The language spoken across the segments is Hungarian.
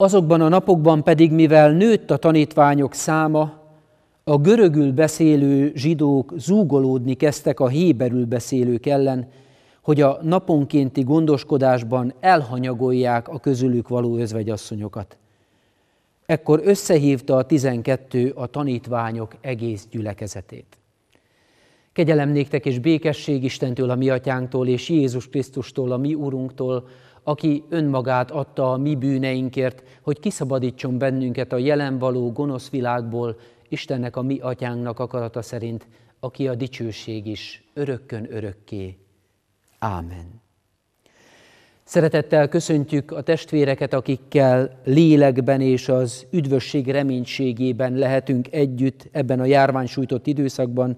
Azokban a napokban pedig, mivel nőtt a tanítványok száma, a görögül beszélő zsidók zúgolódni kezdtek a héberül beszélők ellen, hogy a naponkénti gondoskodásban elhanyagolják a közülük való özvegyasszonyokat. Ekkor összehívta a tizenkettő a tanítványok egész gyülekezetét. Kegyelem és békesség Istentől, a mi atyánktól, és Jézus Krisztustól, a mi Urunktól, aki önmagát adta a mi bűneinkért, hogy kiszabadítson bennünket a jelen való gonosz világból, Istennek a mi atyánknak akarata szerint, aki a dicsőség is örökkön örökké. Ámen. Szeretettel köszöntjük a testvéreket, akikkel lélekben és az üdvösség reménységében lehetünk együtt ebben a járványsújtott időszakban,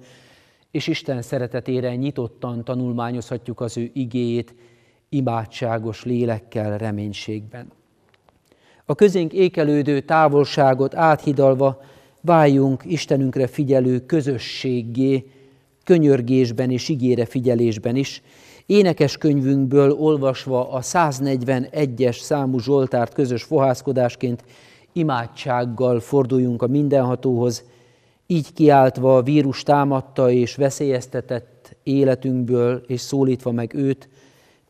és Isten szeretetére nyitottan tanulmányozhatjuk az ő igéjét imádságos lélekkel, reménységben. A közénk ékelődő távolságot áthidalva váljunk Istenünkre figyelő közösséggé, könyörgésben és igére figyelésben is, énekes könyvünkből olvasva a 141-es számú Zsoltárt közös fohászkodásként imádsággal forduljunk a mindenhatóhoz, így kiáltva a vírus támadta és veszélyeztetett életünkből, és szólítva meg őt,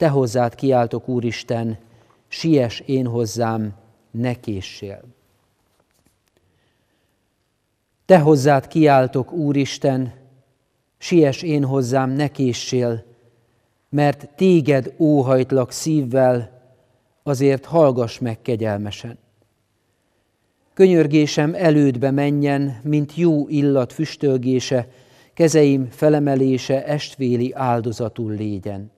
Te hozzád kiáltok, Úristen, siess én hozzám, ne késsél. Te hozzád kiáltok, Úristen, siess én hozzám, ne késsél, mert téged óhajtlak szívvel, azért hallgass meg kegyelmesen. Könyörgésem elődbe menjen, mint jó illat füstölgése, kezeim felemelése estvéli áldozatul légyen.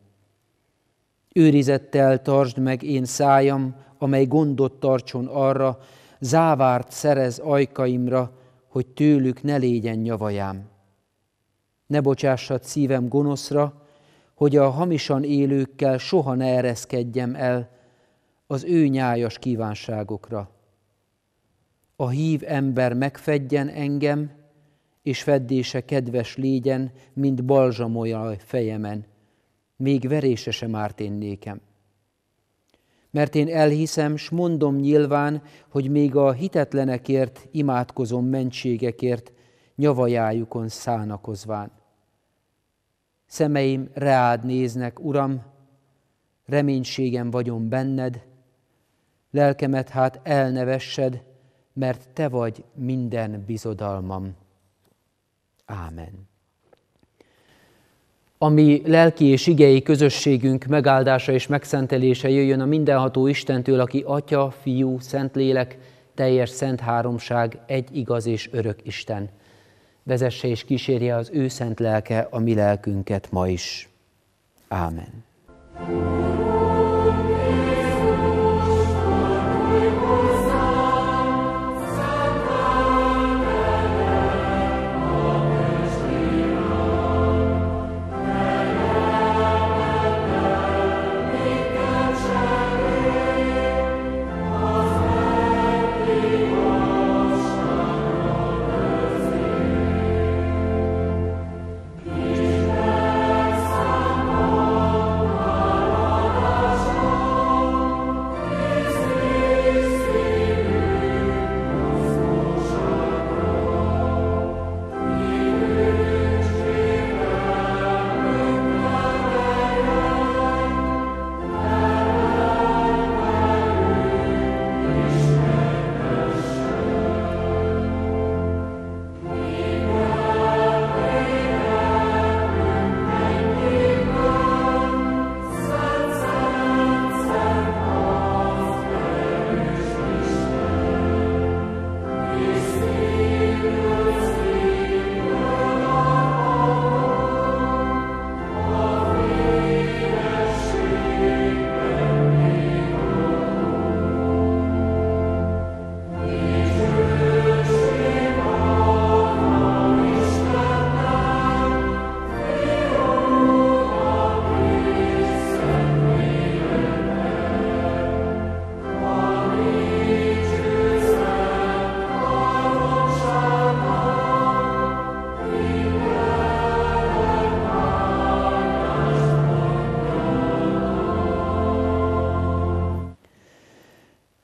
Őrizettel tartsd meg én szájam, amely gondot tartson arra, závárt szerez ajkaimra, hogy tőlük ne légyen nyavajám. Ne bocsássad szívem gonoszra, hogy a hamisan élőkkel soha ne ereszkedjem el az ő nyájas kívánságokra. A hív ember megfedjen engem, és feddése kedves légyen, mint balzsamolja a fejemen, még verése sem árt én nékem. Mert én elhiszem, s mondom nyilván, hogy még a hitetlenekért imádkozom mentségekért, nyavajájukon szánakozván. Szemeim reád néznek, Uram, reménységem vagyon benned, lelkemet hát elnevessed, mert Te vagy minden bizodalmam. Ámen. Ami lelki és igei közösségünk megáldása és megszentelése jöjjön a mindenható Istentől, aki Atya, Fiú, Szentlélek, teljes szent háromság, egy igaz és örök Isten vezesse és kísérje az ő szent lelke a mi lelkünket ma is. Ámen.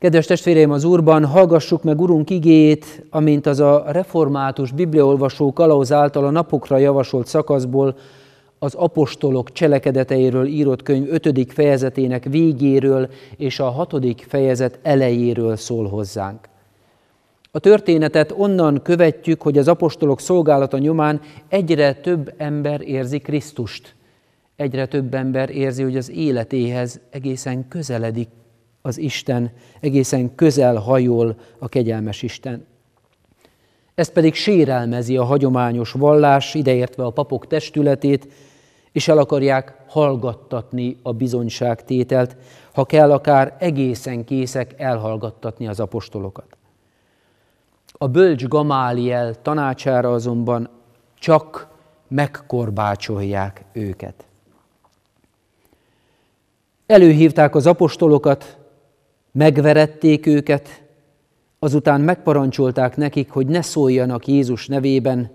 Kedves testvéreim az Úrban, hallgassuk meg Urunk igéjét, amint az a református bibliaolvasó kalauz által a napokra javasolt szakaszból az apostolok cselekedeteiről írott könyv 5. fejezetének végéről és a 6. fejezet elejéről szól hozzánk. A történetet onnan követjük, hogy az apostolok szolgálata nyomán egyre több ember érzi Krisztust. Egyre több ember érzi, hogy az életéhez egészen közeledik az Isten, egészen közel hajol a kegyelmes Isten. Ez pedig sérelmezi a hagyományos vallás, ideértve a papok testületét, és el akarják hallgattatni a bizonyságtételt, ha kell, akár egészen készek elhallgattatni az apostolokat. A bölcs Gamáliel tanácsára azonban csak megkorbácsolják őket. Előhívták az apostolokat, megverették őket, azután megparancsolták nekik, hogy ne szóljanak Jézus nevében,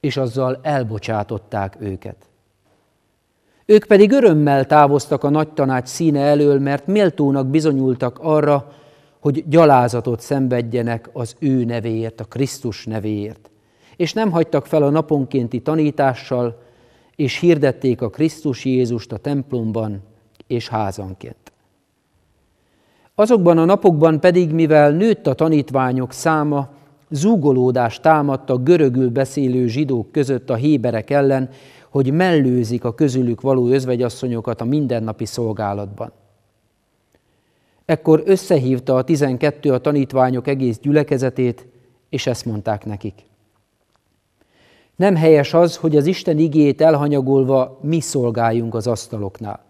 és azzal elbocsátották őket. Ők pedig örömmel távoztak a nagy tanács színe elől, mert méltónak bizonyultak arra, hogy gyalázatot szenvedjenek az ő nevéért, a Krisztus nevéért. És nem hagytak fel a naponkénti tanítással, és hirdették a Krisztus Jézust a templomban és házanként. Azokban a napokban pedig, mivel nőtt a tanítványok száma, zúgolódást támadt a görögül beszélő zsidók között a héberek ellen, hogy mellőzik a közülük való özvegyasszonyokat a mindennapi szolgálatban. Ekkor összehívta a tizenkettő a tanítványok egész gyülekezetét, és ezt mondták nekik. Nem helyes az, hogy az Isten igét elhanyagolva mi szolgáljunk az asztaloknál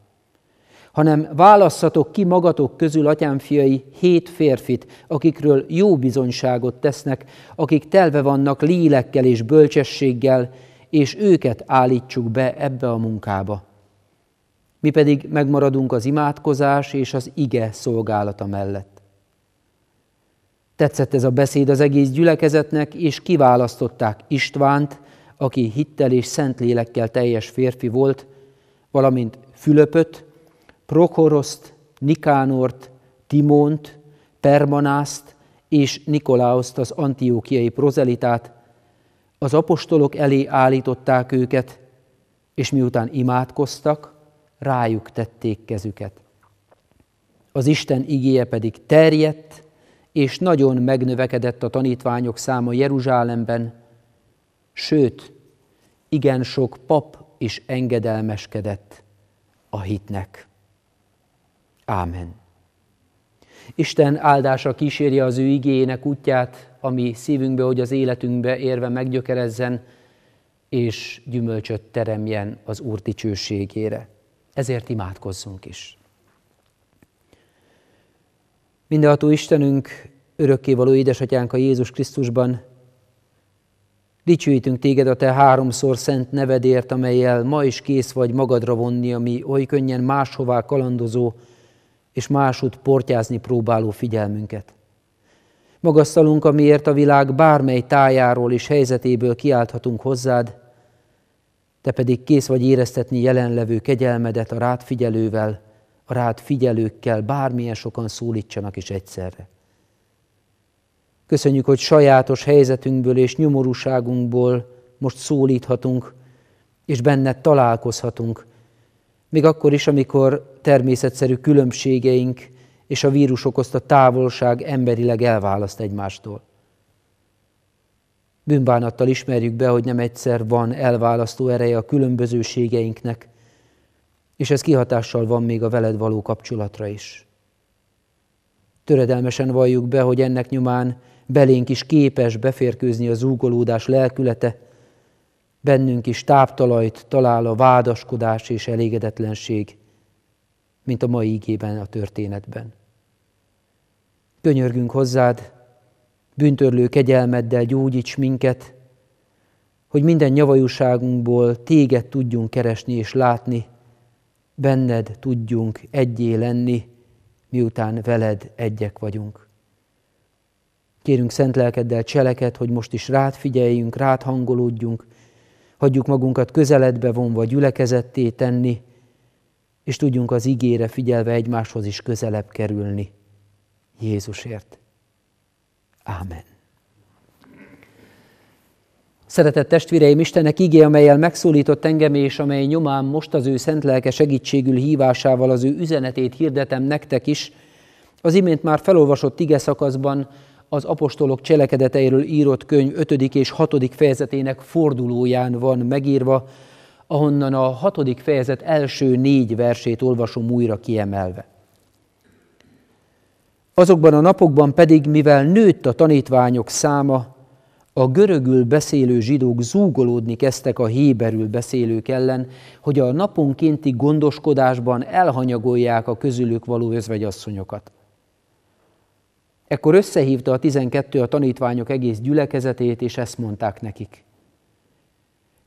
hanem válasszatok ki magatok közül, atyámfiai, hét férfit, akikről jó bizonyságot tesznek, akik telve vannak lélekkel és bölcsességgel, és őket állítsuk be ebbe a munkába. Mi pedig megmaradunk az imádkozás és az ige szolgálata mellett. Tetszett ez a beszéd az egész gyülekezetnek, és kiválasztották Istvánt, aki hittel és szentlélekkel teljes férfi volt, valamint Fülöpöt, Prokoroszt, Nikánort, Timont, Permanászt és Nikolauszt, az antiókiai prozelitát, az apostolok elé állították őket, és miután imádkoztak, rájuk tették kezüket. Az Isten igéje pedig terjedt, és nagyon megnövekedett a tanítványok száma Jeruzsálemben, sőt, igen sok pap is engedelmeskedett a hitnek. Ámen. Isten áldása kísérje az ő igényének útját, ami szívünkbe, hogy az életünkbe érve meggyökerezzen, és gyümölcsöt teremjen az Úr dicsőségére. Ezért imádkozzunk is. Mindenható Istenünk, örökkévaló édesatyánk a Jézus Krisztusban, dicsőítünk téged a te háromszor szent nevedért, amelyel ma is kész vagy magadra vonni, ami oly könnyen máshová kalandozó, és másút portyázni próbáló figyelmünket. Magasztalunk, amiért a világ bármely tájáról és helyzetéből kiálthatunk hozzád, te pedig kész vagy éreztetni jelenlevő kegyelmedet a rád figyelővel, a rád figyelőkkel, bármilyen sokan szólítsanak is egyszerre. Köszönjük, hogy sajátos helyzetünkből és nyomorúságunkból most szólíthatunk, és benned találkozhatunk, még akkor is, amikor természetszerű különbségeink és a vírus okozta távolság emberileg elválaszt egymástól. Bűnbánattal ismerjük be, hogy nem egyszer van elválasztó ereje a különbözőségeinknek, és ez kihatással van még a veled való kapcsolatra is. Töredelmesen valljuk be, hogy ennek nyomán belénk is képes beférkőzni a zúgolódás lelkülete, bennünk is táptalajt talál a vádaskodás és elégedetlenség, mint a mai ígében a történetben. Könyörgünk hozzád, bűntörlő kegyelmeddel gyógyíts minket, hogy minden nyavajúságunkból téged tudjunk keresni és látni, benned tudjunk egyé lenni, miután veled egyek vagyunk. Kérünk szent lelkeddel cseleket, hogy most is rád figyeljünk, rád hangolódjunk, hagyjuk magunkat közeledbe vonva gyülekezetté tenni, és tudjunk az ígére figyelve egymáshoz is közelebb kerülni. Jézusért. Ámen. Szeretett testvéreim, Istennek igé, amelyel megszólított engem, és amely nyomán most az ő szent lelke segítségül hívásával az ő üzenetét hirdetem nektek is, az imént már felolvasott ige szakaszban az apostolok cselekedeteiről írott könyv 5. és 6. fejezetének fordulóján van megírva, ahonnan a 6. fejezet első négy versét olvasom újra kiemelve. Azokban a napokban pedig, mivel nőtt a tanítványok száma, a görögül beszélő zsidók zúgolódni kezdtek a héberül beszélők ellen, hogy a naponkénti gondoskodásban elhanyagolják a közülük való özvegyasszonyokat. Ekkor összehívta a tizenkettő a tanítványok egész gyülekezetét, és ezt mondták nekik.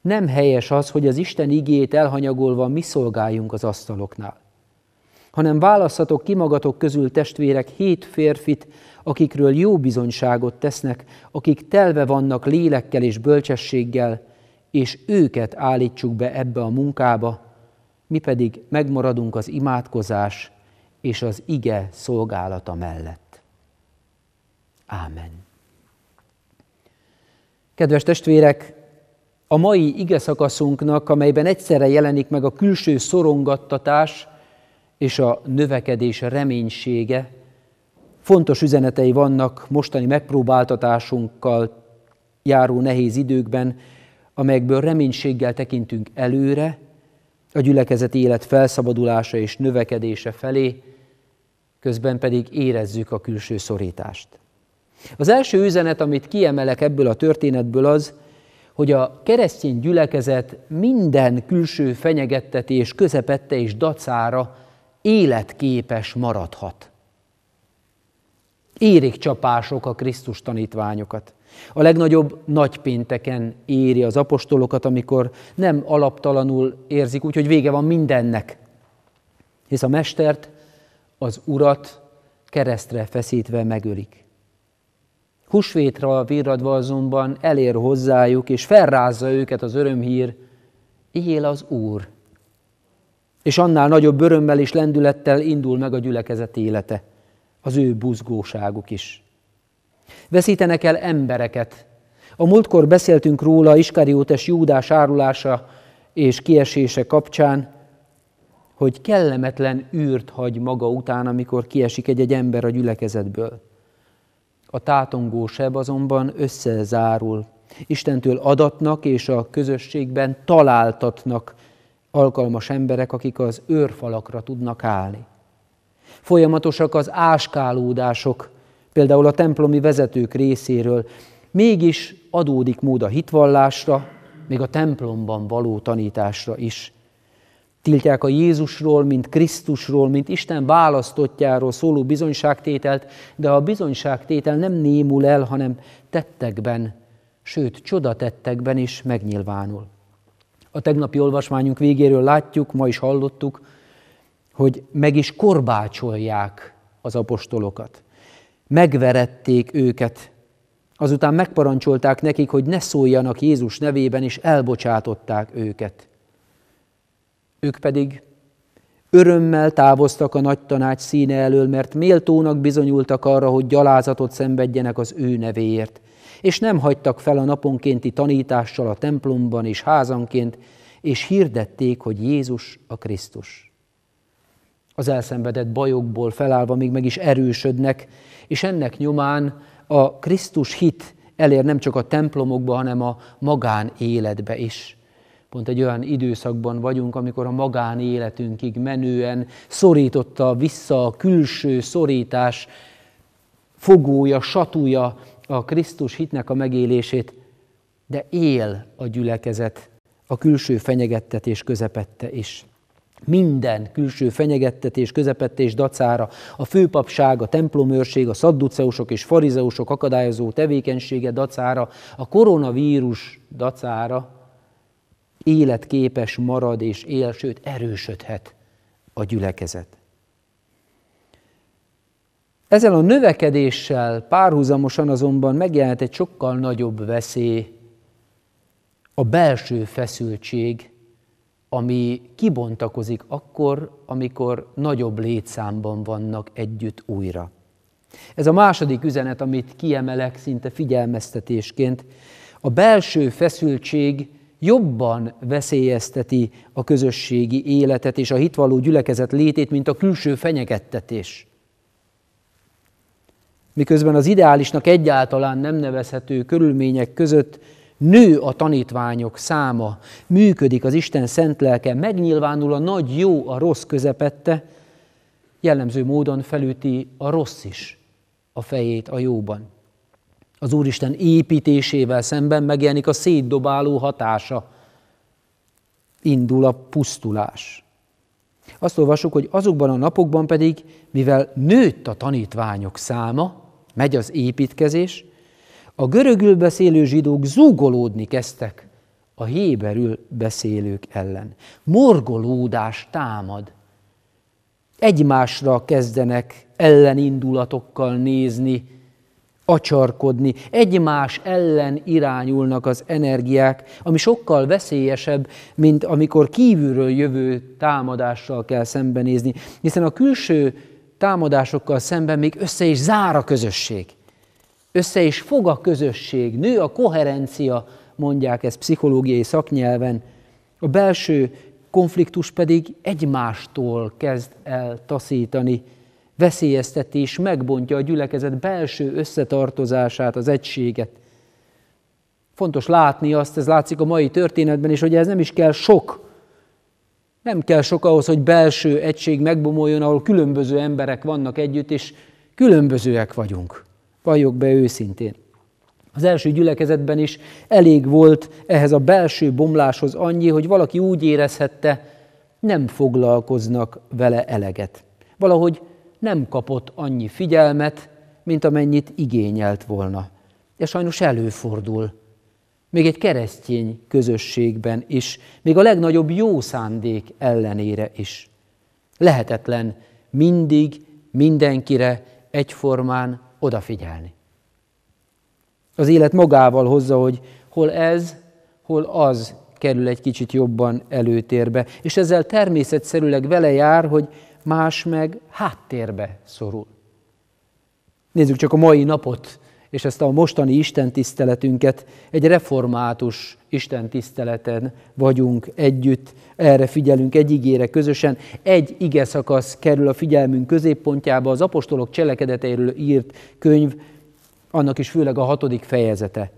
Nem helyes az, hogy az Isten igét elhanyagolva mi szolgáljunk az asztaloknál, hanem választhatok ki magatok közül testvérek hét férfit, akikről jó bizonyságot tesznek, akik telve vannak lélekkel és bölcsességgel, és őket állítsuk be ebbe a munkába, mi pedig megmaradunk az imádkozás és az ige szolgálata mellett. Ámen. Kedves testvérek, a mai ige szakaszunknak, amelyben egyszerre jelenik meg a külső szorongattatás és a növekedés reménysége, Fontos üzenetei vannak mostani megpróbáltatásunkkal járó nehéz időkben, amelyekből reménységgel tekintünk előre, a gyülekezeti élet felszabadulása és növekedése felé, közben pedig érezzük a külső szorítást. Az első üzenet, amit kiemelek ebből a történetből az, hogy a keresztény gyülekezet minden külső fenyegettetés közepette és dacára életképes maradhat érik csapások a Krisztus tanítványokat. A legnagyobb nagypénteken éri az apostolokat, amikor nem alaptalanul érzik úgy, hogy vége van mindennek. Hisz a mestert, az urat keresztre feszítve megölik. Husvétra virradva azonban elér hozzájuk, és felrázza őket az örömhír, él az Úr. És annál nagyobb örömmel és lendülettel indul meg a gyülekezet élete az ő buzgóságuk is. Veszítenek el embereket. A múltkor beszéltünk róla Iskariótes Júdás árulása és kiesése kapcsán, hogy kellemetlen űrt hagy maga után, amikor kiesik egy-egy ember a gyülekezetből. A tátongó seb azonban összezárul. Istentől adatnak és a közösségben találtatnak alkalmas emberek, akik az őrfalakra tudnak állni. Folyamatosak az áskálódások, például a templomi vezetők részéről. Mégis adódik mód a hitvallásra, még a templomban való tanításra is. Tiltják a Jézusról, mint Krisztusról, mint Isten választottjáról szóló bizonyságtételt, de a bizonyságtétel nem némul el, hanem tettekben, sőt, csodatettekben is megnyilvánul. A tegnapi olvasmányunk végéről látjuk, ma is hallottuk, hogy meg is korbácsolják az apostolokat. Megverették őket, azután megparancsolták nekik, hogy ne szóljanak Jézus nevében, és elbocsátották őket. Ők pedig örömmel távoztak a nagy tanács színe elől, mert méltónak bizonyultak arra, hogy gyalázatot szenvedjenek az ő nevéért, és nem hagytak fel a naponkénti tanítással a templomban és házanként, és hirdették, hogy Jézus a Krisztus az elszenvedett bajokból felállva még meg is erősödnek, és ennek nyomán a Krisztus hit elér nem csak a templomokba, hanem a magánéletbe is. Pont egy olyan időszakban vagyunk, amikor a magánéletünkig menően szorította vissza a külső szorítás fogója, satúja a Krisztus hitnek a megélését, de él a gyülekezet a külső fenyegettetés közepette is. Minden külső fenyegettetés, közepettés dacára, a főpapság, a templomőrség, a szadduceusok és farizeusok akadályozó tevékenysége dacára, a koronavírus dacára életképes marad és él, sőt erősödhet a gyülekezet. Ezzel a növekedéssel párhuzamosan azonban megjelent egy sokkal nagyobb veszély, a belső feszültség, ami kibontakozik akkor, amikor nagyobb létszámban vannak együtt újra. Ez a második üzenet, amit kiemelek szinte figyelmeztetésként. A belső feszültség jobban veszélyezteti a közösségi életet és a hitvaló gyülekezet létét, mint a külső fenyegettetés. Miközben az ideálisnak egyáltalán nem nevezhető körülmények között nő a tanítványok száma, működik az Isten szent lelke, megnyilvánul a nagy jó a rossz közepette, jellemző módon felüti a rossz is a fejét a jóban. Az Úristen építésével szemben megjelenik a szétdobáló hatása. Indul a pusztulás. Azt olvasjuk, hogy azokban a napokban pedig, mivel nőtt a tanítványok száma, megy az építkezés, a görögül beszélő zsidók zúgolódni kezdtek a héberül beszélők ellen. Morgolódás támad. Egymásra kezdenek ellenindulatokkal nézni, acsarkodni, egymás ellen irányulnak az energiák, ami sokkal veszélyesebb, mint amikor kívülről jövő támadással kell szembenézni, hiszen a külső támadásokkal szemben még össze is zár a közösség. Össze is fog a közösség, nő a koherencia, mondják ezt pszichológiai szaknyelven. A belső konfliktus pedig egymástól kezd el taszítani, veszélyezteti és megbontja a gyülekezet belső összetartozását, az egységet. Fontos látni azt, ez látszik a mai történetben is, hogy ez nem is kell sok. Nem kell sok ahhoz, hogy belső egység megbomoljon, ahol különböző emberek vannak együtt, és különbözőek vagyunk. Valljuk be őszintén. Az első gyülekezetben is elég volt ehhez a belső bomláshoz annyi, hogy valaki úgy érezhette, nem foglalkoznak vele eleget. Valahogy nem kapott annyi figyelmet, mint amennyit igényelt volna. És sajnos előfordul. Még egy keresztény közösségben is, még a legnagyobb jó szándék ellenére is. Lehetetlen mindig mindenkire egyformán odafigyelni. Az élet magával hozza, hogy hol ez, hol az kerül egy kicsit jobban előtérbe. És ezzel természetszerűleg vele jár, hogy más meg háttérbe szorul. Nézzük csak a mai napot, és ezt a mostani Isten tiszteletünket, egy református Isten tiszteleten vagyunk együtt, erre figyelünk egy igére közösen. Egy ige szakasz kerül a figyelmünk középpontjába, az apostolok cselekedeteiről írt könyv, annak is főleg a hatodik fejezete.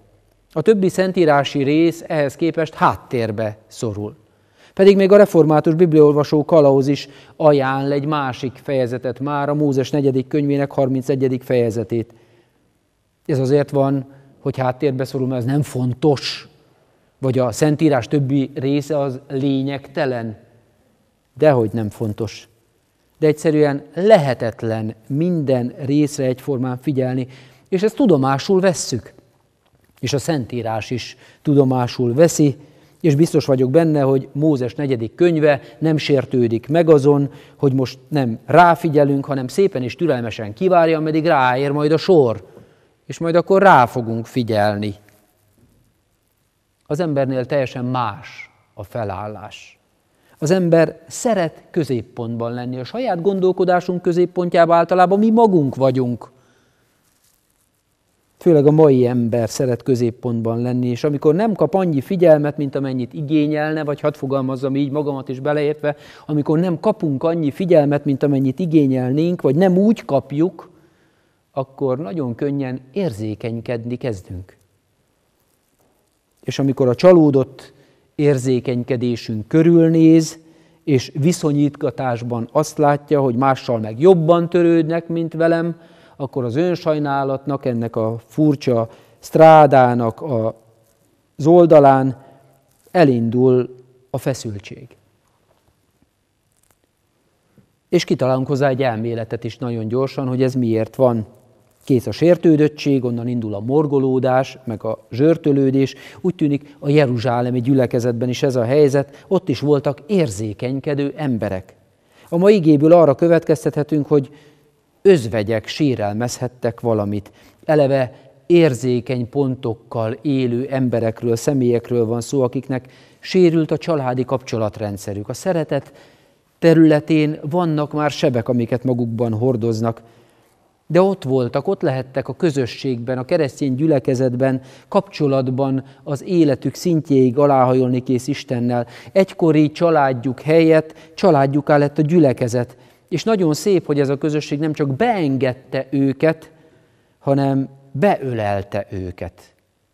A többi szentírási rész ehhez képest háttérbe szorul. Pedig még a református bibliolvasó kalauz is ajánl egy másik fejezetet már, a Mózes negyedik könyvének 31. fejezetét. Ez azért van, hogy háttérbe szorul, mert ez nem fontos, vagy a Szentírás többi része az lényegtelen. Dehogy nem fontos. De egyszerűen lehetetlen minden részre egyformán figyelni, és ezt tudomásul vesszük. És a Szentírás is tudomásul veszi, és biztos vagyok benne, hogy Mózes negyedik könyve nem sértődik meg azon, hogy most nem ráfigyelünk, hanem szépen és türelmesen kivárja, ameddig ráér majd a sor, és majd akkor rá fogunk figyelni. Az embernél teljesen más a felállás. Az ember szeret középpontban lenni. A saját gondolkodásunk középpontjában általában mi magunk vagyunk. Főleg a mai ember szeret középpontban lenni, és amikor nem kap annyi figyelmet, mint amennyit igényelne, vagy hadd fogalmazzam így magamat is beleértve, amikor nem kapunk annyi figyelmet, mint amennyit igényelnénk, vagy nem úgy kapjuk, akkor nagyon könnyen érzékenykedni kezdünk. És amikor a csalódott érzékenykedésünk körülnéz, és viszonyítgatásban azt látja, hogy mással meg jobban törődnek, mint velem, akkor az önsajnálatnak, ennek a furcsa strádának az oldalán elindul a feszültség. És kitalálunk hozzá egy elméletet is nagyon gyorsan, hogy ez miért van. Kész a sértődöttség, onnan indul a morgolódás, meg a zsörtölődés. Úgy tűnik a Jeruzsálemi gyülekezetben is ez a helyzet, ott is voltak érzékenykedő emberek. A mai igéből arra következtethetünk, hogy özvegyek sérelmezhettek valamit. Eleve érzékeny pontokkal élő emberekről, személyekről van szó, akiknek sérült a családi kapcsolatrendszerük. A szeretet területén vannak már sebek, amiket magukban hordoznak. de ott voltak, ott lehettek a közösségben, a keresztény gyülekezetben, kapcsolatban az életük szintjéig aláhajolni kész Istennel. Egykori családjuk helyett családjuká lett a gyülekezet. És nagyon szép, hogy ez a közösség nem csak beengedte őket, hanem beölelte őket.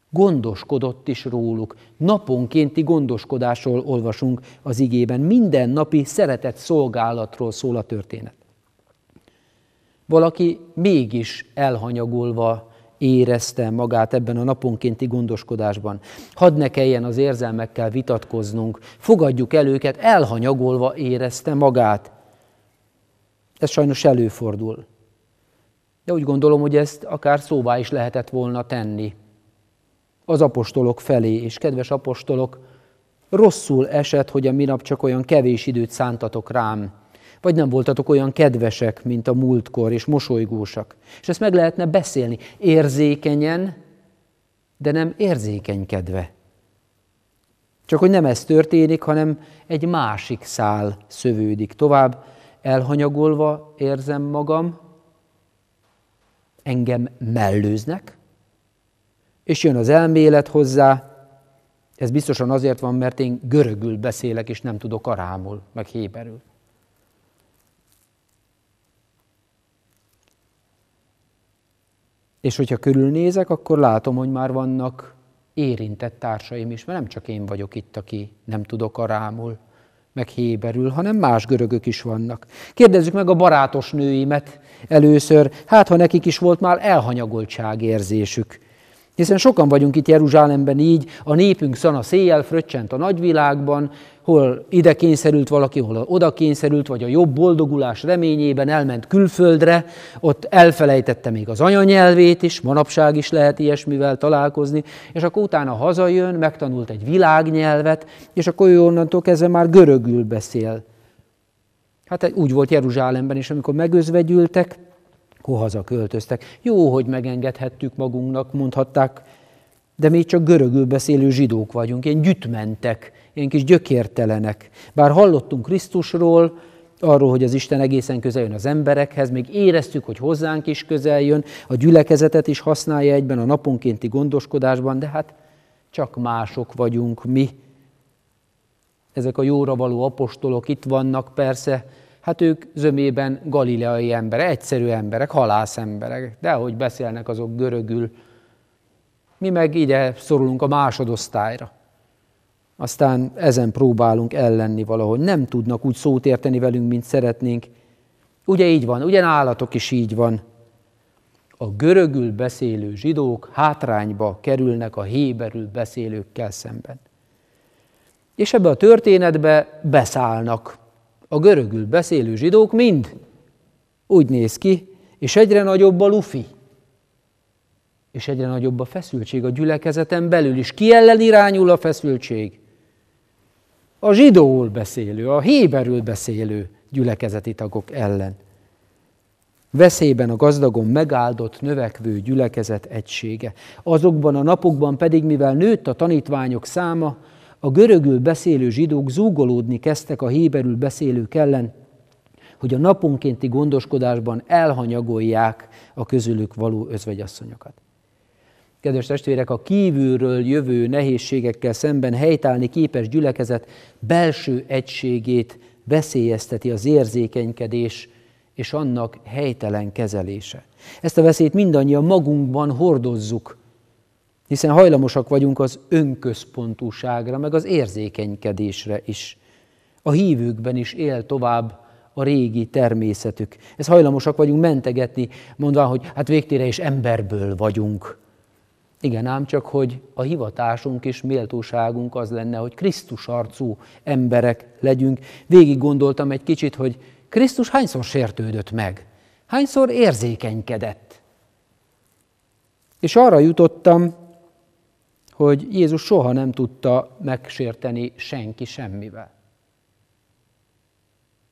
Gondoskodott is róluk. Naponkénti gondoskodásról olvasunk az igében. Minden napi szeretett szolgálatról szól a történet valaki mégis elhanyagolva érezte magát ebben a naponkénti gondoskodásban. Hadd ne kelljen az érzelmekkel vitatkoznunk, fogadjuk el őket, elhanyagolva érezte magát. Ez sajnos előfordul. De úgy gondolom, hogy ezt akár szóvá is lehetett volna tenni az apostolok felé, és kedves apostolok, rosszul esett, hogy a minap csak olyan kevés időt szántatok rám, vagy nem voltatok olyan kedvesek, mint a múltkor, és mosolygósak. És ezt meg lehetne beszélni érzékenyen, de nem érzékenykedve. Csak hogy nem ez történik, hanem egy másik szál szövődik tovább, elhanyagolva érzem magam, engem mellőznek, és jön az elmélet hozzá, ez biztosan azért van, mert én görögül beszélek, és nem tudok arámul, meg héberül. És hogyha körülnézek, akkor látom, hogy már vannak érintett társaim is, mert nem csak én vagyok itt, aki nem tudok arámul, meg héberül, hanem más görögök is vannak. Kérdezzük meg a barátos nőimet először, hát ha nekik is volt már elhanyagoltságérzésük. Hiszen sokan vagyunk itt Jeruzsálemben így, a népünk szana széjjel fröccsent a nagyvilágban, hol ide kényszerült valaki, hol oda kényszerült, vagy a jobb boldogulás reményében elment külföldre, ott elfelejtette még az anyanyelvét is, manapság is lehet ilyesmivel találkozni, és akkor utána hazajön, megtanult egy világnyelvet, és akkor ő onnantól kezdve már görögül beszél. Hát úgy volt Jeruzsálemben is, amikor megözvegyültek, akkor hazaköltöztek. Jó, hogy megengedhettük magunknak, mondhatták, de mi csak görögül beszélő zsidók vagyunk, ilyen gyütmentek, ilyen kis gyökértelenek. Bár hallottunk Krisztusról, arról, hogy az Isten egészen közel jön az emberekhez, még éreztük, hogy hozzánk is közel jön, a gyülekezetet is használja egyben a naponkénti gondoskodásban, de hát csak mások vagyunk mi. Ezek a jóra való apostolok itt vannak persze, hát ők zömében galileai emberek, egyszerű emberek, halász emberek, de ahogy beszélnek azok görögül, mi meg ide szorulunk a másodosztályra. Aztán ezen próbálunk ellenni valahogy. Nem tudnak úgy szót érteni velünk, mint szeretnénk. Ugye így van, ugye nálatok is így van. A görögül beszélő zsidók hátrányba kerülnek a héberül beszélőkkel szemben. És ebbe a történetbe beszállnak a görögül beszélő zsidók mind. Úgy néz ki, és egyre nagyobb a lufi és egyre nagyobb a feszültség a gyülekezeten belül is. Ki ellen irányul a feszültség? A zsidóul beszélő, a héberül beszélő gyülekezeti tagok ellen. Veszélyben a gazdagon megáldott, növekvő gyülekezet egysége. Azokban a napokban pedig, mivel nőtt a tanítványok száma, a görögül beszélő zsidók zúgolódni kezdtek a héberül beszélők ellen, hogy a naponkénti gondoskodásban elhanyagolják a közülük való özvegyasszonyokat. Kedves testvérek, a kívülről jövő nehézségekkel szemben helytállni képes gyülekezet belső egységét veszélyezteti az érzékenykedés és annak helytelen kezelése. Ezt a veszélyt mindannyian magunkban hordozzuk, hiszen hajlamosak vagyunk az önközpontúságra, meg az érzékenykedésre is. A hívőkben is él tovább a régi természetük. Ez hajlamosak vagyunk mentegetni, mondván, hogy hát végtére is emberből vagyunk. Igen, ám csak, hogy a hivatásunk és méltóságunk az lenne, hogy Krisztus arcú emberek legyünk. Végig gondoltam egy kicsit, hogy Krisztus hányszor sértődött meg? Hányszor érzékenykedett? És arra jutottam, hogy Jézus soha nem tudta megsérteni senki semmivel.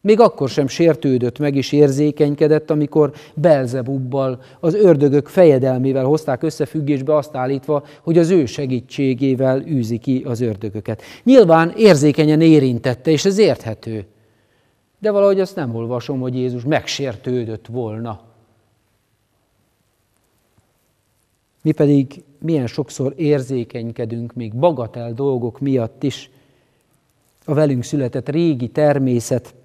Még akkor sem sértődött meg is érzékenykedett, amikor Belzebubbal, az ördögök fejedelmével hozták összefüggésbe azt állítva, hogy az ő segítségével űzi ki az ördögöket. Nyilván érzékenyen érintette, és ez érthető. De valahogy azt nem olvasom, hogy Jézus megsértődött volna Mi pedig milyen sokszor érzékenykedünk még bagatel dolgok miatt is. A velünk született régi természet,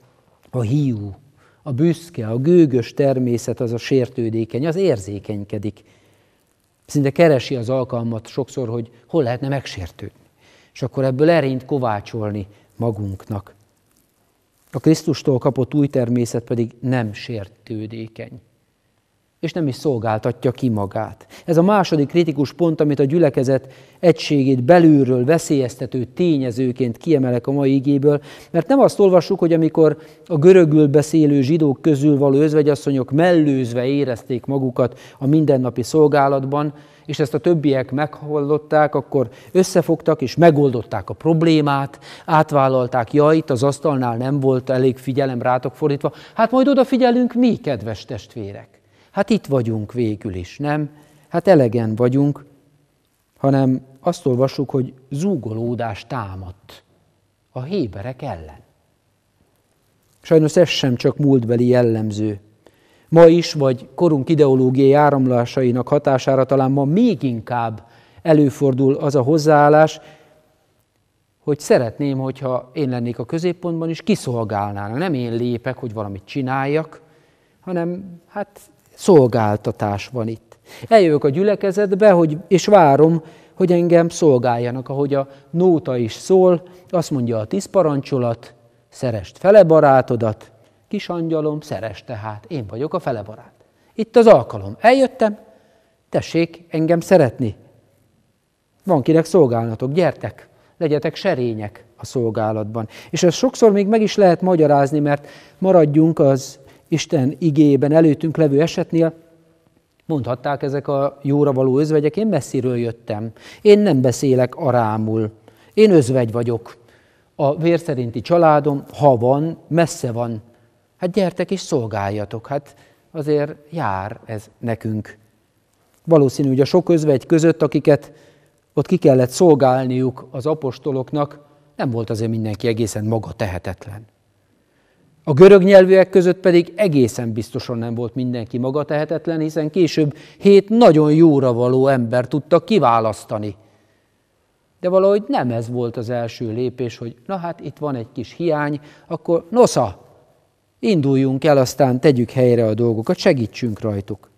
a hiú, a büszke, a gőgös természet, az a sértődékeny, az érzékenykedik. Szinte keresi az alkalmat sokszor, hogy hol lehetne megsértődni. És akkor ebből erényt kovácsolni magunknak. A Krisztustól kapott új természet pedig nem sértődékeny és nem is szolgáltatja ki magát. Ez a második kritikus pont, amit a gyülekezet egységét belülről veszélyeztető tényezőként kiemelek a mai igéből, mert nem azt olvassuk, hogy amikor a görögül beszélő zsidók közül való özvegyasszonyok mellőzve érezték magukat a mindennapi szolgálatban, és ezt a többiek meghallották, akkor összefogtak és megoldották a problémát, átvállalták, ja, itt az asztalnál nem volt elég figyelem rátok fordítva, hát majd odafigyelünk mi, kedves testvérek. Hát itt vagyunk végül is, nem? Hát elegen vagyunk, hanem azt olvassuk, hogy zúgolódás támadt a héberek ellen. Sajnos ez sem csak múltbeli jellemző. Ma is, vagy korunk ideológiai áramlásainak hatására talán ma még inkább előfordul az a hozzáállás, hogy szeretném, hogyha én lennék a középpontban, és kiszolgálnának. Nem én lépek, hogy valamit csináljak, hanem hát szolgáltatás van itt. Eljövök a gyülekezetbe, hogy, és várom, hogy engem szolgáljanak, ahogy a nóta is szól, azt mondja a tíz parancsolat, szerest fele barátodat, kis angyalom, szeres tehát, én vagyok a fele barát. Itt az alkalom. Eljöttem, tessék engem szeretni. Van kinek szolgálnatok, gyertek, legyetek serények a szolgálatban. És ezt sokszor még meg is lehet magyarázni, mert maradjunk az Isten igében előttünk levő esetnél, mondhatták ezek a jóra való özvegyek, én messziről jöttem, én nem beszélek arámul, én özvegy vagyok, a vérszerinti családom, ha van, messze van, hát gyertek és szolgáljatok, hát azért jár ez nekünk. Valószínű, hogy a sok özvegy között, akiket ott ki kellett szolgálniuk az apostoloknak, nem volt azért mindenki egészen maga tehetetlen. A görög nyelvűek között pedig egészen biztosan nem volt mindenki maga tehetetlen, hiszen később hét nagyon jóra való ember tudta kiválasztani. De valahogy nem ez volt az első lépés, hogy na hát itt van egy kis hiány, akkor nosza, induljunk el, aztán tegyük helyre a dolgokat, segítsünk rajtuk.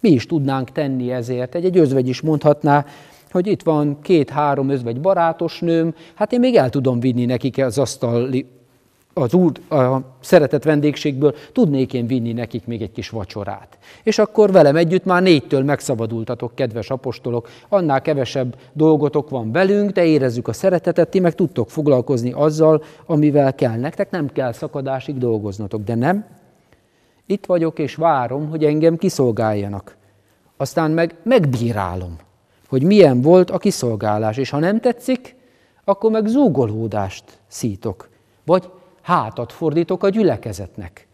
Mi is tudnánk tenni ezért. Egy-egy özvegy is mondhatná, hogy itt van két-három özvegy barátos nőm, hát én még el tudom vinni nekik az asztali az úr, a szeretett vendégségből tudnék én vinni nekik még egy kis vacsorát. És akkor velem együtt már négytől megszabadultatok, kedves apostolok, annál kevesebb dolgotok van velünk, de érezzük a szeretetet, ti meg tudtok foglalkozni azzal, amivel kell. Nektek nem kell szakadásig dolgoznatok, de nem. Itt vagyok és várom, hogy engem kiszolgáljanak. Aztán meg megbírálom, hogy milyen volt a kiszolgálás, és ha nem tetszik, akkor meg zúgolódást szítok. Vagy hátat fordítok a gyülekezetnek.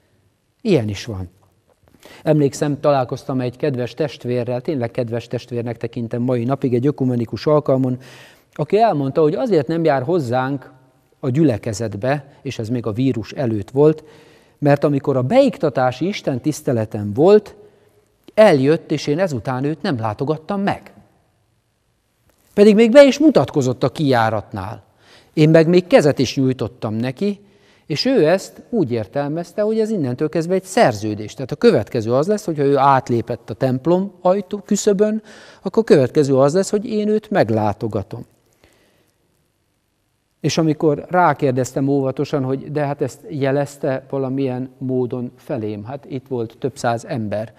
Ilyen is van. Emlékszem, találkoztam egy kedves testvérrel, tényleg kedves testvérnek tekintem mai napig egy ökumenikus alkalmon, aki elmondta, hogy azért nem jár hozzánk a gyülekezetbe, és ez még a vírus előtt volt, mert amikor a beiktatási Isten tiszteletem volt, eljött, és én ezután őt nem látogattam meg. Pedig még be is mutatkozott a kijáratnál. Én meg még kezet is nyújtottam neki, és ő ezt úgy értelmezte, hogy ez innentől kezdve egy szerződés. Tehát a következő az lesz, hogyha ő átlépett a templom ajtó küszöbön, akkor a következő az lesz, hogy én őt meglátogatom. És amikor rákérdeztem óvatosan, hogy de hát ezt jelezte valamilyen módon felém, hát itt volt több száz ember,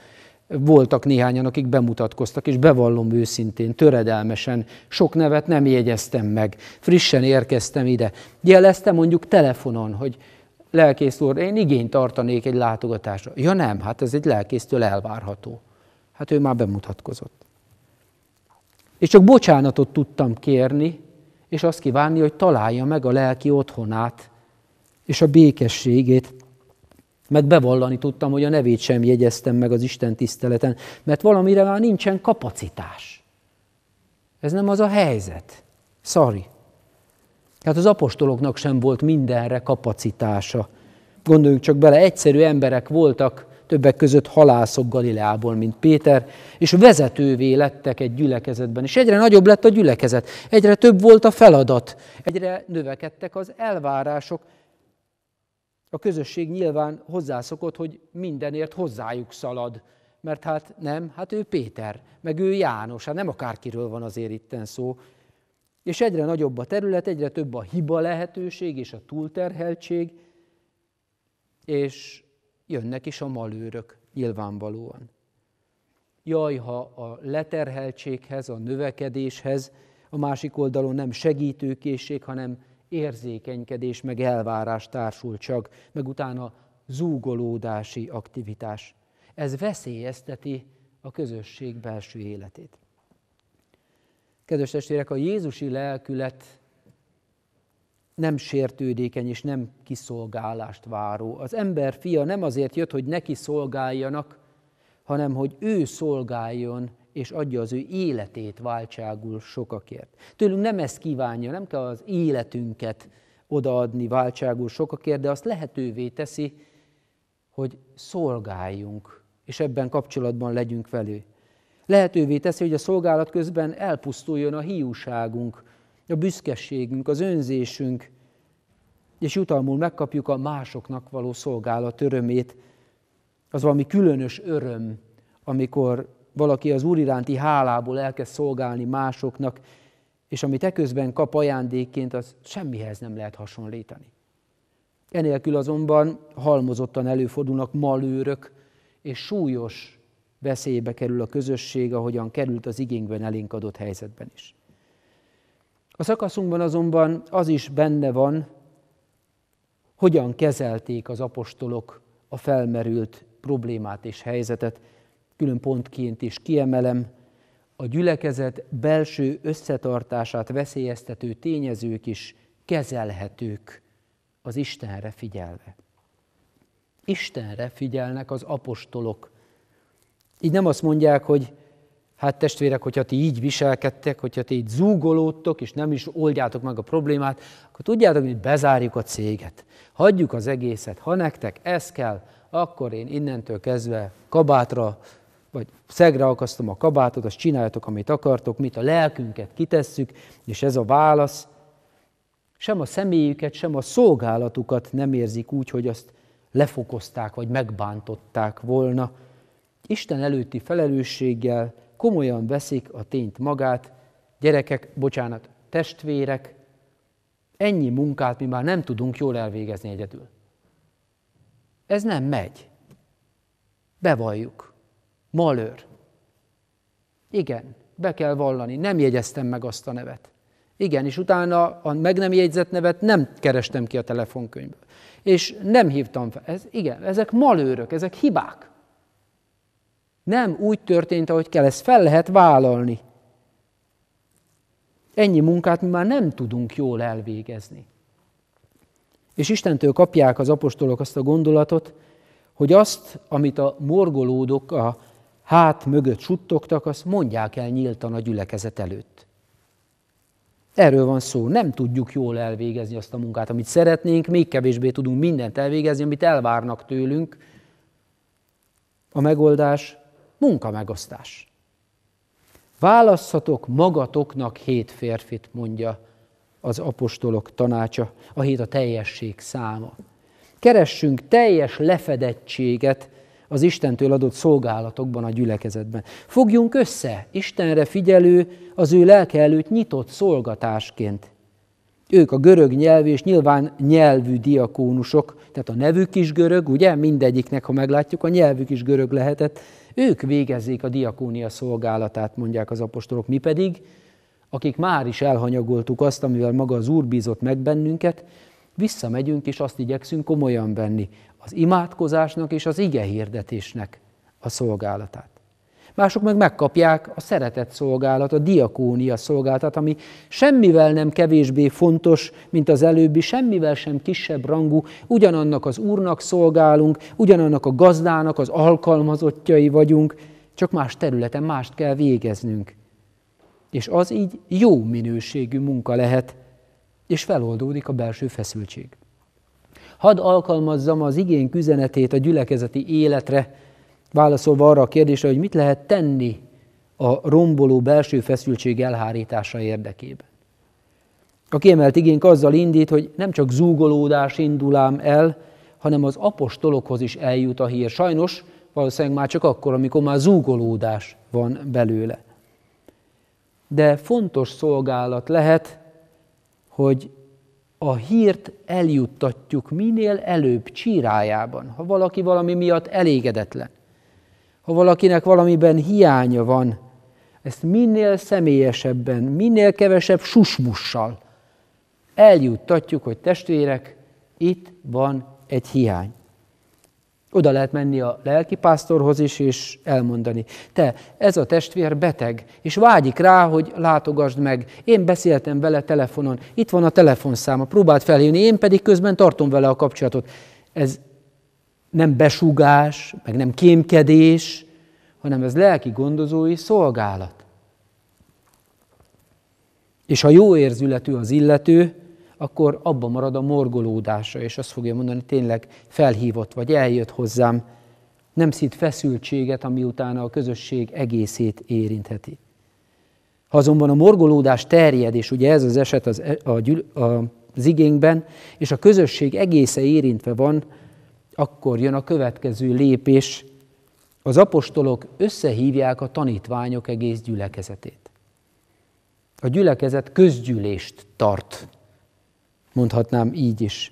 voltak néhányan, akik bemutatkoztak, és bevallom őszintén, töredelmesen, sok nevet nem jegyeztem meg, frissen érkeztem ide. Jeleztem mondjuk telefonon, hogy lelkész úr, én igényt tartanék egy látogatásra. Ja nem, hát ez egy lelkésztől elvárható. Hát ő már bemutatkozott. És csak bocsánatot tudtam kérni, és azt kívánni, hogy találja meg a lelki otthonát, és a békességét, meg bevallani tudtam, hogy a nevét sem jegyeztem meg az Isten tiszteleten, mert valamire már nincsen kapacitás. Ez nem az a helyzet. Sorry. Hát az apostoloknak sem volt mindenre kapacitása. Gondoljuk csak bele, egyszerű emberek voltak, többek között halászok Galileából, mint Péter, és vezetővé lettek egy gyülekezetben. És egyre nagyobb lett a gyülekezet, egyre több volt a feladat, egyre növekedtek az elvárások. A közösség nyilván hozzászokott, hogy mindenért hozzájuk szalad, mert hát nem, hát ő Péter, meg ő János, hát nem akárkiről van azért itten szó. És egyre nagyobb a terület, egyre több a hiba lehetőség és a túlterheltség, és jönnek is a malőrök nyilvánvalóan. Jaj, ha a leterheltséghez, a növekedéshez a másik oldalon nem segítőkészség, hanem érzékenykedés, meg elvárás társul csak, meg utána zúgolódási aktivitás. Ez veszélyezteti a közösség belső életét. Kedves testvérek, a Jézusi lelkület nem sértődékeny és nem kiszolgálást váró. Az ember fia nem azért jött, hogy neki szolgáljanak, hanem hogy ő szolgáljon és adja az ő életét váltságul sokakért. Tőlünk nem ezt kívánja, nem kell az életünket odaadni váltságul sokakért, de azt lehetővé teszi, hogy szolgáljunk, és ebben kapcsolatban legyünk velő. Lehetővé teszi, hogy a szolgálat közben elpusztuljon a hiúságunk, a büszkeségünk, az önzésünk, és jutalmul megkapjuk a másoknak való szolgálat örömét. Az valami különös öröm, amikor valaki az Úr iránti hálából elkezd szolgálni másoknak, és amit eközben kap ajándékként, az semmihez nem lehet hasonlítani. Enélkül azonban halmozottan előfordulnak malőrök, és súlyos veszélybe kerül a közösség, ahogyan került az igényben elénk adott helyzetben is. A szakaszunkban azonban az is benne van, hogyan kezelték az apostolok a felmerült problémát és helyzetet. Külön pontként is kiemelem, a gyülekezet belső összetartását veszélyeztető tényezők is kezelhetők az Istenre figyelve. Istenre figyelnek az apostolok. Így nem azt mondják, hogy Hát testvérek, hogyha ti így viselkedtek, hogyha ti így zúgolódtok, és nem is oldjátok meg a problémát, akkor tudjátok, hogy bezárjuk a céget. Hagyjuk az egészet. Ha nektek ez kell, akkor én innentől kezdve kabátra, vagy szegre akasztom a kabátot, azt csináljátok, amit akartok, mit a lelkünket kitesszük, és ez a válasz. Sem a személyüket, sem a szolgálatukat nem érzik úgy, hogy azt lefokozták, vagy megbántották volna. Isten előtti felelősséggel komolyan veszik a tényt magát, gyerekek, bocsánat, testvérek, ennyi munkát mi már nem tudunk jól elvégezni egyedül. Ez nem megy. Bevalljuk. Malőr. Igen, be kell vallani, nem jegyeztem meg azt a nevet. Igen, és utána a meg nem jegyzett nevet nem kerestem ki a telefonkönyvből. És nem hívtam fel. Ez, igen, ezek malőrök, ezek hibák. Nem úgy történt, ahogy kell, ezt fel lehet vállalni. Ennyi munkát mi már nem tudunk jól elvégezni. És Istentől kapják az apostolok azt a gondolatot, hogy azt, amit a morgolódok a hát mögött suttogtak, azt mondják el nyíltan a gyülekezet előtt. Erről van szó. Nem tudjuk jól elvégezni azt a munkát, amit szeretnénk, még kevésbé tudunk mindent elvégezni, amit elvárnak tőlünk. A megoldás munkamegosztás. Válasszatok magatoknak hét férfit, mondja az apostolok tanácsa, a hét a teljesség száma. Keressünk teljes lefedettséget az Istentől adott szolgálatokban, a gyülekezetben. Fogjunk össze Istenre figyelő, az ő lelke előtt nyitott szolgatásként. Ők a görög nyelvű és nyilván nyelvű diakónusok, tehát a nevük is görög, ugye? Mindegyiknek, ha meglátjuk, a nyelvük is görög lehetett. Ők végezzék a diakónia szolgálatát, mondják az apostolok. Mi pedig, akik már is elhanyagoltuk azt, amivel maga az Úr bízott meg bennünket, visszamegyünk és azt igyekszünk komolyan venni, az imádkozásnak és az ige hirdetésnek a szolgálatát. Mások meg megkapják a szeretet szolgálat, a diakónia szolgálatot, ami semmivel nem kevésbé fontos, mint az előbbi, semmivel sem kisebb rangú, ugyanannak az Úrnak szolgálunk, ugyanannak a gazdának az alkalmazottjai vagyunk, csak más területen mást kell végeznünk. És az így jó minőségű munka lehet, és feloldódik a belső feszültség. Hadd alkalmazzam az igény üzenetét a gyülekezeti életre, válaszolva arra a kérdésre, hogy mit lehet tenni a romboló belső feszültség elhárítása érdekében. A kiemelt igénk azzal indít, hogy nem csak zúgolódás indulám el, hanem az apostolokhoz is eljut a hír. Sajnos valószínűleg már csak akkor, amikor már zúgolódás van belőle. De fontos szolgálat lehet, hogy a hírt eljuttatjuk minél előbb csírájában, ha valaki valami miatt elégedetlen, ha valakinek valamiben hiánya van, ezt minél személyesebben, minél kevesebb susmussal eljuttatjuk, hogy testvérek, itt van egy hiány. Oda lehet menni a lelkipásztorhoz is, és elmondani. Te, ez a testvér beteg, és vágyik rá, hogy látogasd meg. Én beszéltem vele telefonon, itt van a telefonszáma, próbált felhívni, én pedig közben tartom vele a kapcsolatot. Ez nem besugás, meg nem kémkedés, hanem ez lelki gondozói szolgálat. És ha jó érzületű az illető, akkor abban marad a morgolódása, és azt fogja mondani, tényleg felhívott vagy, eljött hozzám, nem szít feszültséget, ami utána a közösség egészét érintheti. Ha azonban a morgolódás terjed, és ugye ez az eset az, e, a, a, az igényben, és a közösség egésze érintve van, akkor jön a következő lépés. Az apostolok összehívják a tanítványok egész gyülekezetét. A gyülekezet közgyűlést tart mondhatnám így is.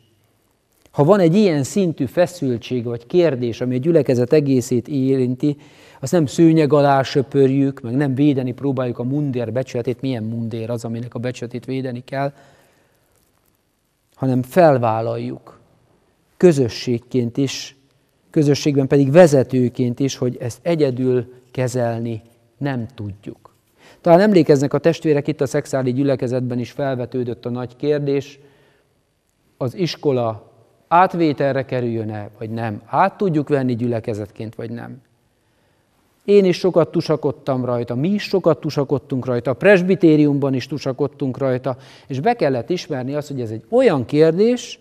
Ha van egy ilyen szintű feszültség vagy kérdés, ami a gyülekezet egészét érinti, azt nem szőnyeg alá söpörjük, meg nem védeni próbáljuk a mundér becsületét, milyen mundér az, aminek a becsületét védeni kell, hanem felvállaljuk közösségként is, közösségben pedig vezetőként is, hogy ezt egyedül kezelni nem tudjuk. Talán emlékeznek a testvérek, itt a szexuális gyülekezetben is felvetődött a nagy kérdés, az iskola átvételre kerüljön-e, vagy nem. Át tudjuk venni gyülekezetként, vagy nem. Én is sokat tusakodtam rajta, mi is sokat tusakodtunk rajta, a presbitériumban is tusakodtunk rajta, és be kellett ismerni azt, hogy ez egy olyan kérdés,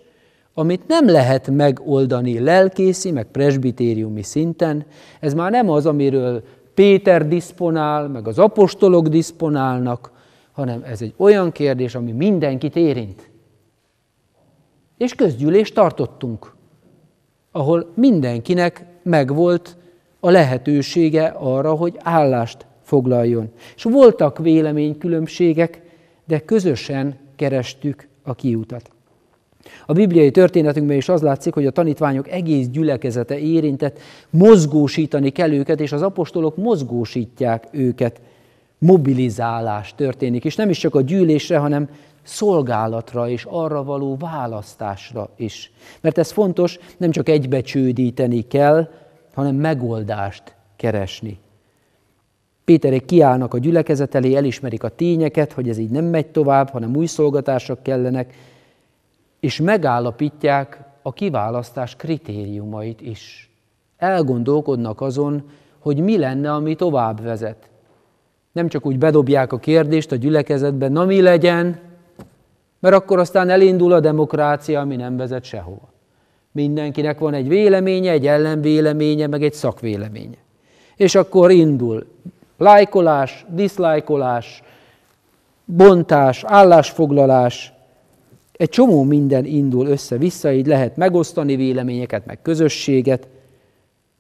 amit nem lehet megoldani lelkészi, meg presbitériumi szinten. Ez már nem az, amiről Péter diszponál, meg az apostolok diszponálnak, hanem ez egy olyan kérdés, ami mindenkit érint és közgyűlést tartottunk, ahol mindenkinek megvolt a lehetősége arra, hogy állást foglaljon. És voltak véleménykülönbségek, de közösen kerestük a kiutat. A bibliai történetünkben is az látszik, hogy a tanítványok egész gyülekezete érintett, mozgósítani kell őket, és az apostolok mozgósítják őket. Mobilizálás történik, és nem is csak a gyűlésre, hanem szolgálatra és arra való választásra is. Mert ez fontos, nem csak egybecsődíteni kell, hanem megoldást keresni. Péterék kiállnak a gyülekezet elé, elismerik a tényeket, hogy ez így nem megy tovább, hanem új szolgatások kellenek, és megállapítják a kiválasztás kritériumait is. Elgondolkodnak azon, hogy mi lenne, ami tovább vezet. Nem csak úgy bedobják a kérdést a gyülekezetbe, na mi legyen, mert akkor aztán elindul a demokrácia, ami nem vezet sehova. Mindenkinek van egy véleménye, egy ellenvéleménye, meg egy szakvéleménye. És akkor indul lájkolás, diszlájkolás, bontás, állásfoglalás, egy csomó minden indul össze-vissza, így lehet megosztani véleményeket, meg közösséget,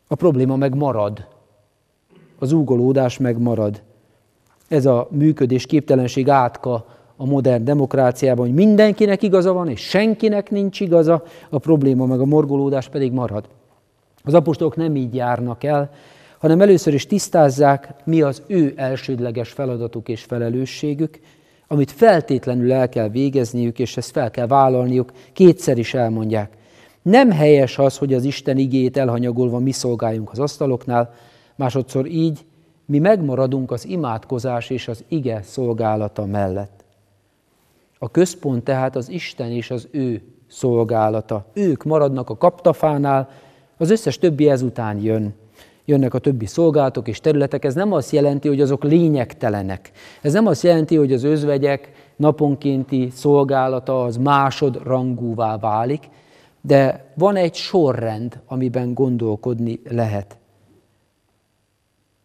a probléma meg marad. Az úgolódás meg marad. Ez a működés képtelenség átka a modern demokráciában, hogy mindenkinek igaza van, és senkinek nincs igaza, a probléma meg a morgolódás pedig marad. Az apostolok nem így járnak el, hanem először is tisztázzák, mi az ő elsődleges feladatuk és felelősségük, amit feltétlenül el kell végezniük, és ezt fel kell vállalniuk, kétszer is elmondják. Nem helyes az, hogy az Isten igét elhanyagolva mi szolgáljunk az asztaloknál, másodszor így mi megmaradunk az imádkozás és az ige szolgálata mellett. A központ tehát az Isten és az ő szolgálata. Ők maradnak a kaptafánál, az összes többi ezután jön. Jönnek a többi szolgálatok és területek. Ez nem azt jelenti, hogy azok lényegtelenek. Ez nem azt jelenti, hogy az özvegyek naponkénti szolgálata az másodrangúvá válik, de van egy sorrend, amiben gondolkodni lehet.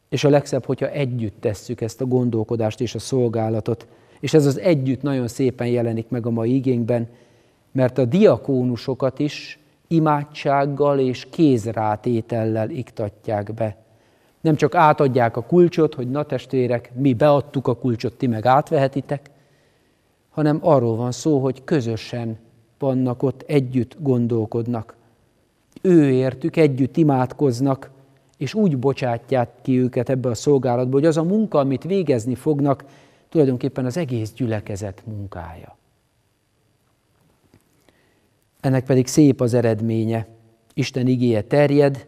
És a legszebb, hogyha együtt tesszük ezt a gondolkodást és a szolgálatot. És ez az együtt nagyon szépen jelenik meg a mai igényben, mert a diakónusokat is imádsággal és kézrátétellel iktatják be. Nem csak átadják a kulcsot, hogy na testvérek, mi beadtuk a kulcsot, ti meg átvehetitek, hanem arról van szó, hogy közösen vannak ott, együtt gondolkodnak. Ő értük, együtt imádkoznak, és úgy bocsátják ki őket ebbe a szolgálatba, hogy az a munka, amit végezni fognak, tulajdonképpen az egész gyülekezet munkája. Ennek pedig szép az eredménye. Isten igéje terjed,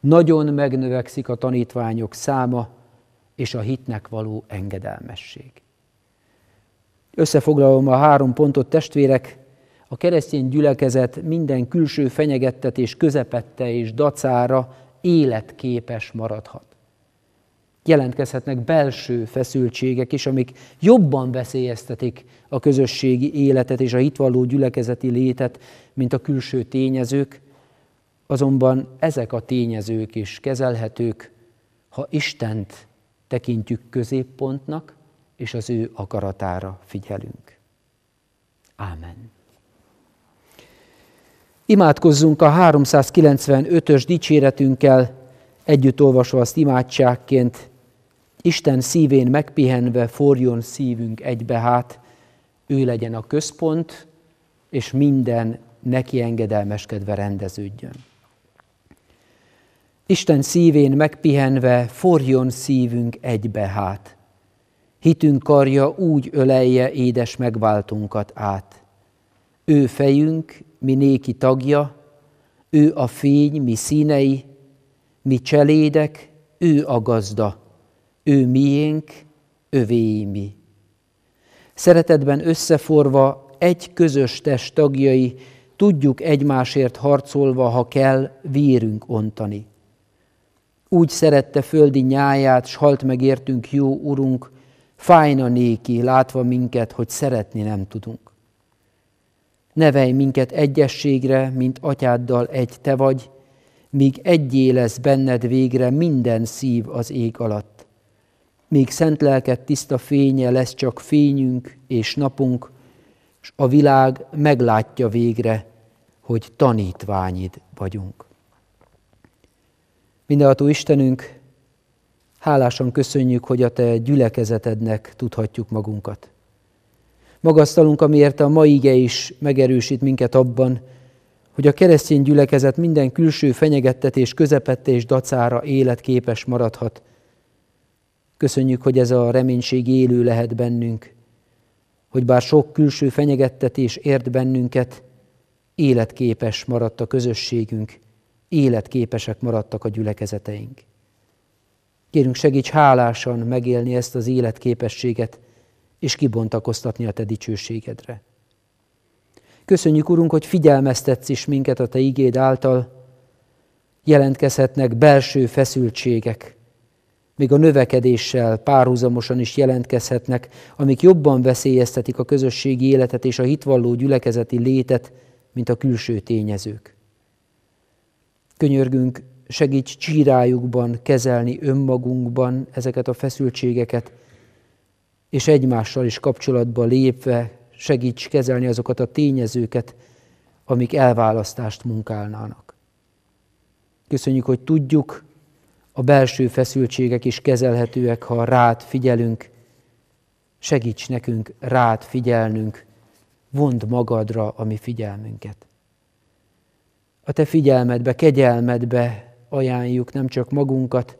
nagyon megnövekszik a tanítványok száma, és a hitnek való engedelmesség. Összefoglalom a három pontot, testvérek, a keresztény gyülekezet minden külső fenyegettetés közepette és dacára életképes maradhat. Jelentkezhetnek belső feszültségek is, amik jobban veszélyeztetik a közösségi életet és a hitvalló gyülekezeti létet, mint a külső tényezők, azonban ezek a tényezők is kezelhetők, ha Istent tekintjük középpontnak, és az ő akaratára figyelünk. Ámen. Imádkozzunk a 395-ös dicséretünkkel, együtt olvasva azt imádságként, Isten szívén megpihenve forjon szívünk egybe hát, ő legyen a központ, és minden neki engedelmeskedve rendeződjön. Isten szívén megpihenve forjon szívünk egybe hát, hitünk karja úgy ölelje édes megváltunkat át. Ő fejünk, mi néki tagja, ő a fény, mi színei, mi cselédek, ő a gazda, ő miénk, övé mi. Szeretetben összeforva egy közös test tagjai, tudjuk egymásért harcolva, ha kell, vérünk ontani. Úgy szerette földi nyáját, s halt megértünk jó urunk, fájna néki, látva minket, hogy szeretni nem tudunk. Nevelj minket egyességre, mint atyáddal egy te vagy, míg egyé lesz benned végre minden szív az ég alatt. Míg szent lelked tiszta fénye lesz csak fényünk és napunk, és a világ meglátja végre, hogy tanítványid vagyunk. Mindenható Istenünk, hálásan köszönjük, hogy a Te gyülekezetednek tudhatjuk magunkat. Magasztalunk, amiért a mai ige is megerősít minket abban, hogy a keresztény gyülekezet minden külső fenyegettetés közepette és dacára életképes maradhat. Köszönjük, hogy ez a reménység élő lehet bennünk, hogy bár sok külső fenyegettetés ért bennünket, életképes maradt a közösségünk, életképesek maradtak a gyülekezeteink. Kérünk, segíts hálásan megélni ezt az életképességet, és kibontakoztatni a Te dicsőségedre. Köszönjük, Urunk, hogy figyelmeztetsz is minket a Te igéd által, jelentkezhetnek belső feszültségek, még a növekedéssel párhuzamosan is jelentkezhetnek, amik jobban veszélyeztetik a közösségi életet és a hitvalló gyülekezeti létet, mint a külső tényezők. Könyörgünk, segíts csírájukban kezelni önmagunkban ezeket a feszültségeket, és egymással is kapcsolatba lépve segíts kezelni azokat a tényezőket, amik elválasztást munkálnának. Köszönjük, hogy tudjuk, a belső feszültségek is kezelhetőek, ha rád figyelünk. Segíts nekünk rád figyelnünk, vond magadra a mi figyelmünket. A te figyelmedbe, kegyelmedbe ajánljuk nem csak magunkat,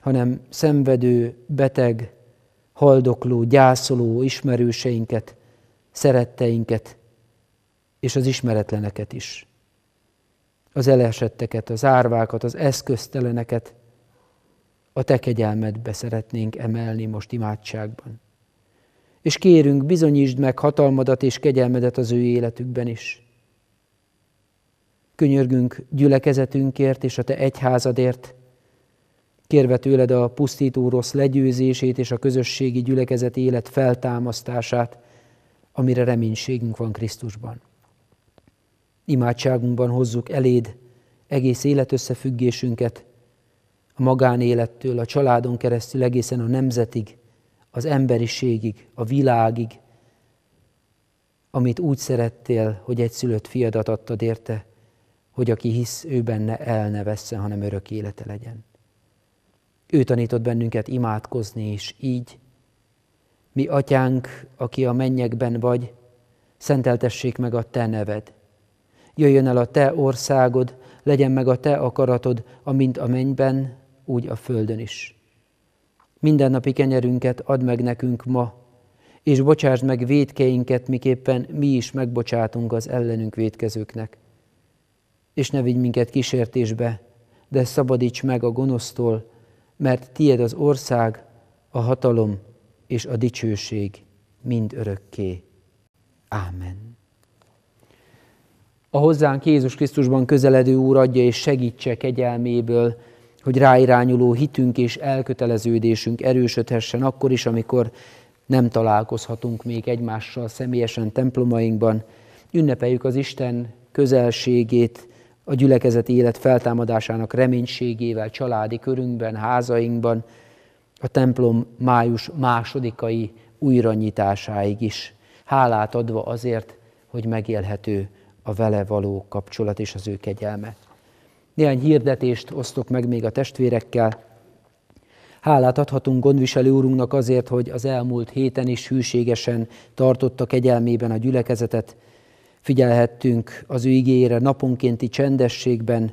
hanem szenvedő, beteg, haldokló, gyászoló ismerőseinket, szeretteinket, és az ismeretleneket is. Az elesetteket, az árvákat, az eszközteleneket a te kegyelmedbe szeretnénk emelni most imádságban. És kérünk, bizonyítsd meg hatalmadat és kegyelmedet az ő életükben is. Könyörgünk gyülekezetünkért és a te egyházadért, kérve tőled a pusztító rossz legyőzését és a közösségi gyülekezet élet feltámasztását, amire reménységünk van Krisztusban. Imádságunkban hozzuk eléd egész életösszefüggésünket, a magánélettől, a családon keresztül egészen a nemzetig, az emberiségig, a világig, amit úgy szerettél, hogy egy szülött fiadat adtad érte, hogy aki hisz ő benne el ne vesszen, hanem örök élete legyen. Ő tanított bennünket imádkozni is így. Mi, atyánk, aki a mennyekben vagy, szenteltessék meg a te neved. Jöjjön el a te országod, legyen meg a te akaratod, amint a mennyben, úgy a földön is. Minden napi kenyerünket add meg nekünk ma, és bocsásd meg védkeinket, miképpen mi is megbocsátunk az ellenünk védkezőknek. És ne vigy minket kísértésbe, de szabadíts meg a gonosztól, mert tied az ország, a hatalom és a dicsőség mind örökké. Ámen. A hozzánk Jézus Krisztusban közeledő Úr adja és segítse kegyelméből, hogy ráirányuló hitünk és elköteleződésünk erősödhessen akkor is, amikor nem találkozhatunk még egymással személyesen templomainkban. Ünnepeljük az Isten közelségét, a gyülekezeti élet feltámadásának reménységével, családi körünkben, házainkban, a templom május másodikai újranyitásáig is. Hálát adva azért, hogy megélhető a vele való kapcsolat és az ő kegyelme. Néhány hirdetést osztok meg még a testvérekkel. Hálát adhatunk gondviselő úrunknak azért, hogy az elmúlt héten is hűségesen tartotta kegyelmében a gyülekezetet. Figyelhettünk az ő igényére naponkénti csendességben.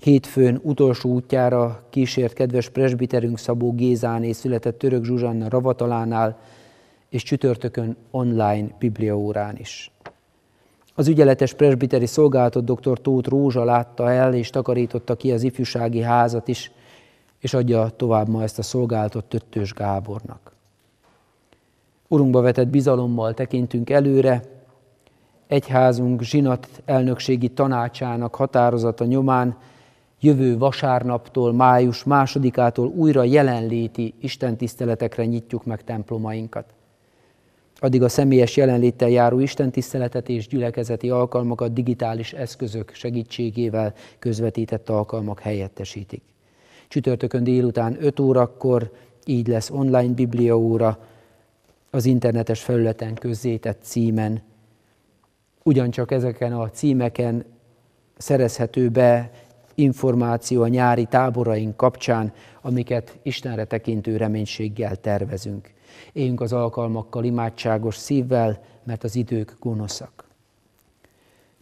Hétfőn utolsó útjára kísért kedves presbiterünk Szabó Gézáné született Török Zsuzsanna Ravatalánál, és csütörtökön online bibliaórán is. Az ügyeletes presbiteri szolgálatot dr. Tóth Rózsa látta el, és takarította ki az ifjúsági házat is, és adja tovább ma ezt a szolgálatot Töttős Gábornak. Urunkba vetett bizalommal tekintünk előre, egyházunk zsinat elnökségi tanácsának határozata nyomán jövő vasárnaptól, május másodikától újra jelenléti istentiszteletekre nyitjuk meg templomainkat addig a személyes jelenléttel járó istentiszteletet és gyülekezeti alkalmakat digitális eszközök segítségével közvetített alkalmak helyettesítik. Csütörtökön délután 5 órakor így lesz online bibliaóra az internetes felületen közzétett címen. Ugyancsak ezeken a címeken szerezhető be információ a nyári táboraink kapcsán, amiket Istenre tekintő reménységgel tervezünk. Éljünk az alkalmakkal imádságos szívvel, mert az idők gonoszak.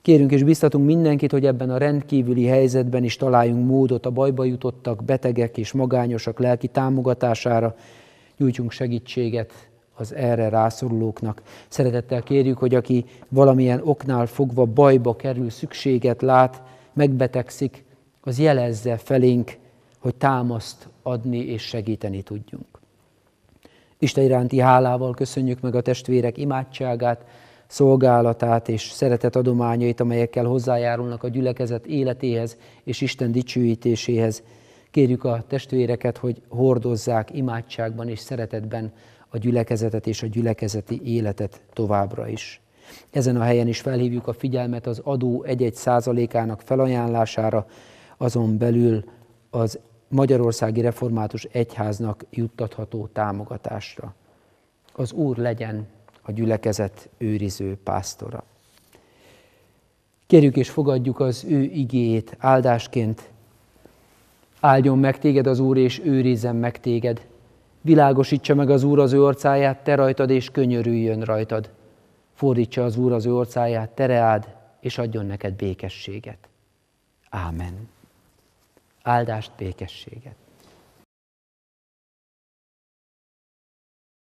Kérünk és biztatunk mindenkit, hogy ebben a rendkívüli helyzetben is találjunk módot a bajba jutottak, betegek és magányosak lelki támogatására, nyújtsunk segítséget az erre rászorulóknak. Szeretettel kérjük, hogy aki valamilyen oknál fogva bajba kerül, szükséget lát, megbetegszik, az jelezze felénk, hogy támaszt adni és segíteni tudjunk. Isten iránti hálával köszönjük meg a testvérek imádságát, szolgálatát és szeretet adományait, amelyekkel hozzájárulnak a gyülekezet életéhez és Isten dicsőítéséhez. Kérjük a testvéreket, hogy hordozzák imádságban és szeretetben a gyülekezetet és a gyülekezeti életet továbbra is. Ezen a helyen is felhívjuk a figyelmet az adó egy-egy százalékának felajánlására, azon belül az Magyarországi Református Egyháznak juttatható támogatásra. Az Úr legyen a gyülekezet őriző pásztora. Kérjük és fogadjuk az ő igéjét áldásként. Áldjon meg téged az Úr, és őrizzen meg téged. Világosítsa meg az Úr az ő orcáját, te rajtad, és könyörüljön rajtad. Fordítsa az Úr az ő orcáját, tereád, és adjon neked békességet. Ámen áldást, békességet.